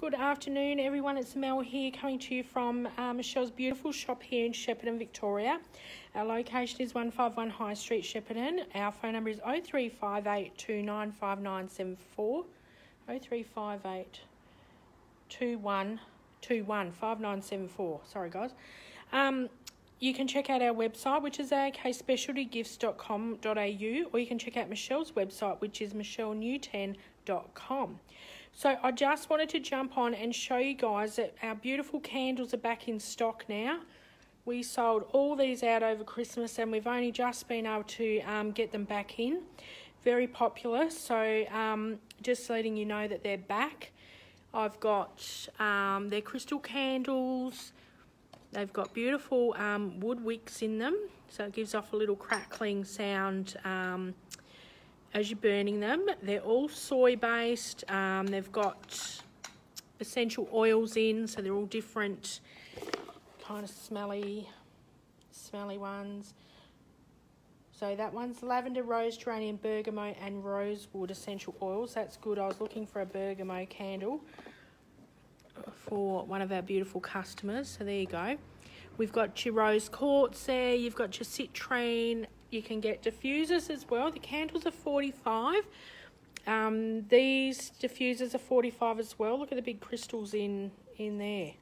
Good afternoon, everyone. It's Mel here, coming to you from uh, Michelle's beautiful shop here in Shepparton, Victoria. Our location is 151 High Street, Shepparton. Our phone number is 0358 295974. 0358 2121 Sorry, guys. Um, you can check out our website, which is aokspecialtygifts.com.au, or you can check out Michelle's website, which is michellenewten.com. So I just wanted to jump on and show you guys that our beautiful candles are back in stock now. We sold all these out over Christmas and we've only just been able to um, get them back in. Very popular, so um, just letting you know that they're back. I've got um, their crystal candles, They've got beautiful um, wood wicks in them, so it gives off a little crackling sound um, as you're burning them. They're all soy based. Um, they've got essential oils in, so they're all different kind of smelly, smelly ones. So that one's lavender, rose, geranium, bergamot and rosewood essential oils. That's good. I was looking for a bergamot candle for one of our beautiful customers. So there you go. We've got your rose quartz there. You've got your citrine. You can get diffusers as well. The candles are 45. Um, these diffusers are 45 as well. Look at the big crystals in, in there.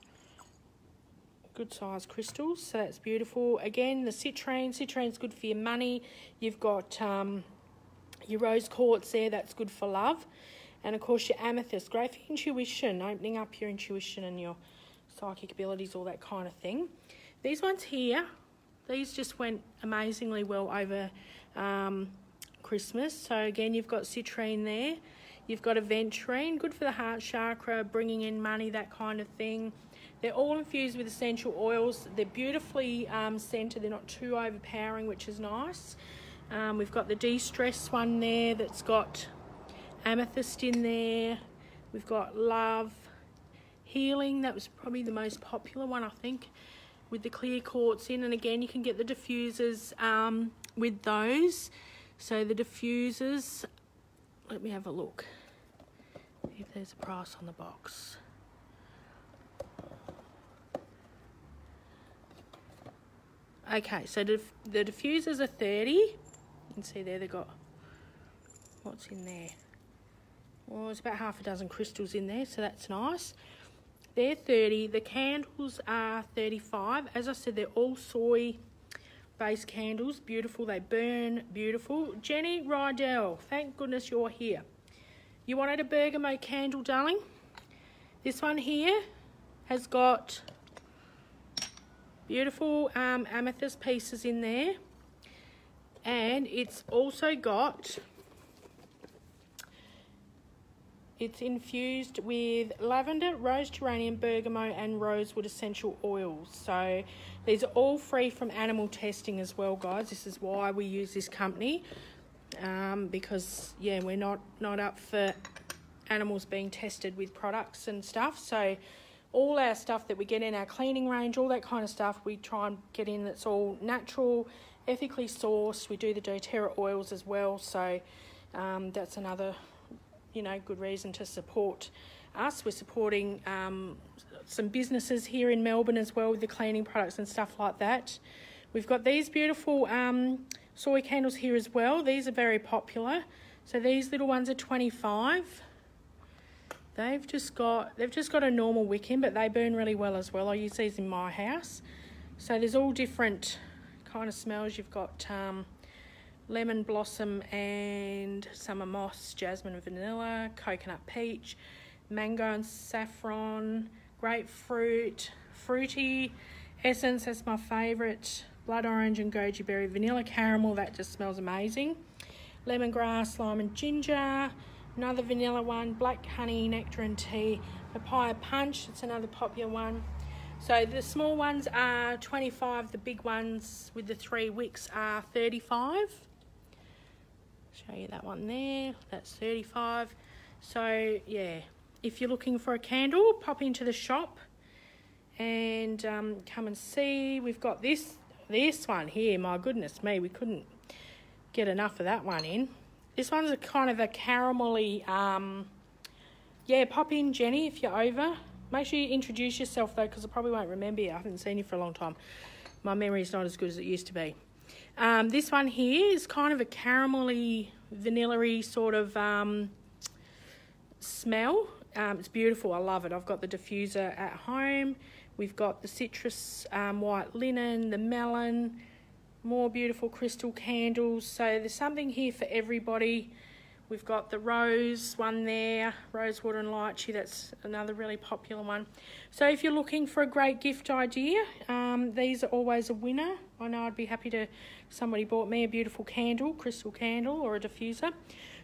Good size crystals, so that's beautiful. Again, the citrine. Citrine's good for your money. You've got um, your rose quartz there. That's good for love. And of course your amethyst, great for intuition, opening up your intuition and your psychic abilities, all that kind of thing. These ones here, these just went amazingly well over um, Christmas. So again, you've got citrine there. You've got aventurine, good for the heart chakra, bringing in money, that kind of thing. They're all infused with essential oils. They're beautifully um, scented. They're not too overpowering, which is nice. Um, we've got the de-stress one there that's got amethyst in there. We've got love, healing. That was probably the most popular one, I think, with the clear quartz in. And again, you can get the diffusers um, with those. So the diffusers, let me have a look. If there's a price on the box. Okay, so the, the diffusers are 30. You can see there they've got what's in there. Well, there's about half a dozen crystals in there, so that's nice. They're 30. The candles are 35. As I said, they're all soy based candles. Beautiful. They burn beautiful. Jenny Rydell, thank goodness you're here. You wanted a bergamot candle, darling? This one here has got beautiful um, amethyst pieces in there. And it's also got it's infused with lavender, rose geranium, bergamot, and rosewood essential oils. So these are all free from animal testing as well, guys. This is why we use this company um, because yeah, we're not not up for animals being tested with products and stuff. So all our stuff that we get in our cleaning range, all that kind of stuff, we try and get in that's all natural, ethically sourced. We do the doTERRA oils as well. So um, that's another you know, good reason to support us. We're supporting um, some businesses here in Melbourne as well with the cleaning products and stuff like that. We've got these beautiful um, soy candles here as well. These are very popular. So these little ones are 25. They've just got they've just got a normal wick in, but they burn really well as well. I use these in my house. So there's all different kind of smells. You've got um, lemon blossom and summer moss, jasmine and vanilla, coconut peach, mango and saffron, grapefruit, fruity essence, that's my favourite, blood orange and goji berry, vanilla caramel, that just smells amazing, lemongrass, lime and ginger, another vanilla one, black honey, nectar and tea, papaya punch, it's another popular one. So the small ones are 25, the big ones with the three wicks are 35 show you that one there that's 35 so yeah if you're looking for a candle pop into the shop and um, come and see we've got this this one here my goodness me we couldn't get enough of that one in this one's a kind of a caramelly um, yeah, pop in, Jenny, if you're over. Make sure you introduce yourself, though, because I probably won't remember you. I haven't seen you for a long time. My memory is not as good as it used to be. Um, this one here is kind of a caramelly, vanilla-y sort of um, smell. Um, it's beautiful. I love it. I've got the diffuser at home. We've got the citrus um, white linen, the melon, more beautiful crystal candles. So there's something here for everybody. We've got the rose one there, rosewater and lychee, that's another really popular one. So if you're looking for a great gift idea, um, these are always a winner. I know I'd be happy to, somebody bought me a beautiful candle, crystal candle or a diffuser.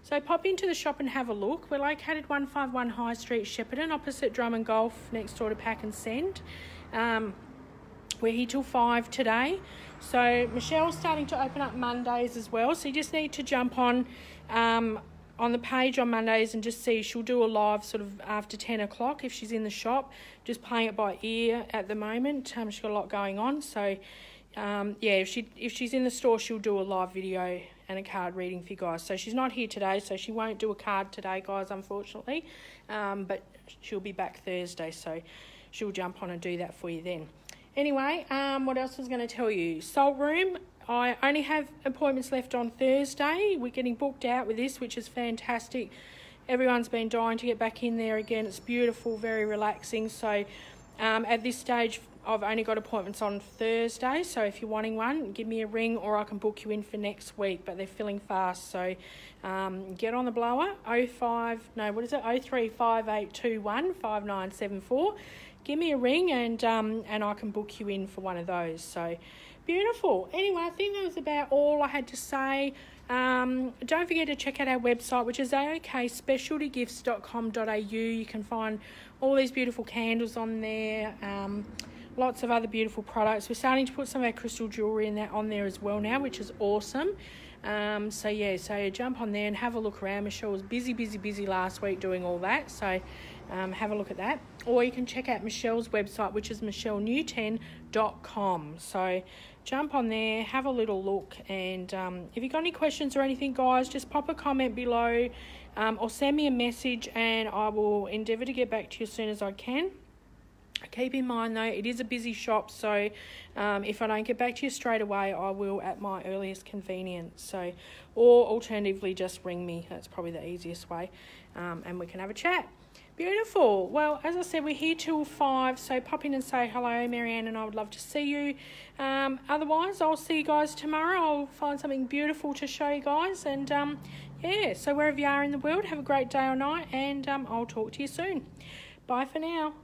So pop into the shop and have a look. We're located 151 High Street, Shepparton, opposite Drummond Golf, next door to PAK'nSEND. Um, we're here till 5 today. So Michelle's starting to open up Mondays as well. So you just need to jump on um, on the page on Mondays and just see she'll do a live sort of after 10 o'clock if she's in the shop, just playing it by ear at the moment. Um, she's got a lot going on. So um, yeah, if she if she's in the store, she'll do a live video and a card reading for you guys. So she's not here today, so she won't do a card today, guys, unfortunately. Um, but she'll be back Thursday, so she'll jump on and do that for you then. Anyway, um, what else was going to tell you? Salt Room, I only have appointments left on Thursday. We're getting booked out with this, which is fantastic. Everyone's been dying to get back in there again. It's beautiful, very relaxing. So um, at this stage, I've only got appointments on Thursday. So if you're wanting one, give me a ring or I can book you in for next week. But they're filling fast. So um, get on the blower 05, no, what is it? 035821 5974. Give me a ring and, um, and I can book you in for one of those. So Beautiful. Anyway, I think that was about all I had to say. Um, don't forget to check out our website, which is aokspecialtygifts.com.au. You can find all these beautiful candles on there, um, lots of other beautiful products. We're starting to put some of our crystal jewellery in there on there as well now, which is awesome. Um, so yeah, so jump on there and have a look around. Michelle was busy, busy, busy last week doing all that. So um, have a look at that. Or you can check out Michelle's website, which is michellenewten.com. So jump on there, have a little look, and um, if you've got any questions or anything, guys, just pop a comment below um, or send me a message, and I will endeavour to get back to you as soon as I can. Keep in mind though, it is a busy shop, so um, if I don't get back to you straight away, I will at my earliest convenience. So, or alternatively, just ring me. That's probably the easiest way, um, and we can have a chat. Beautiful. Well, as I said, we're here till five, so pop in and say hello, Marianne, and I would love to see you. Um, otherwise, I'll see you guys tomorrow. I'll find something beautiful to show you guys, and um, yeah, so wherever you are in the world, have a great day or night, and um, I'll talk to you soon. Bye for now.